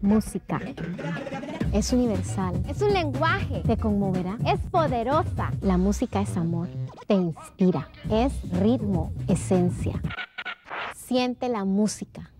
Música. Es universal. Es un lenguaje. Te conmoverá. Es poderosa. La música es amor. Te inspira. Es ritmo, esencia. Siente la música.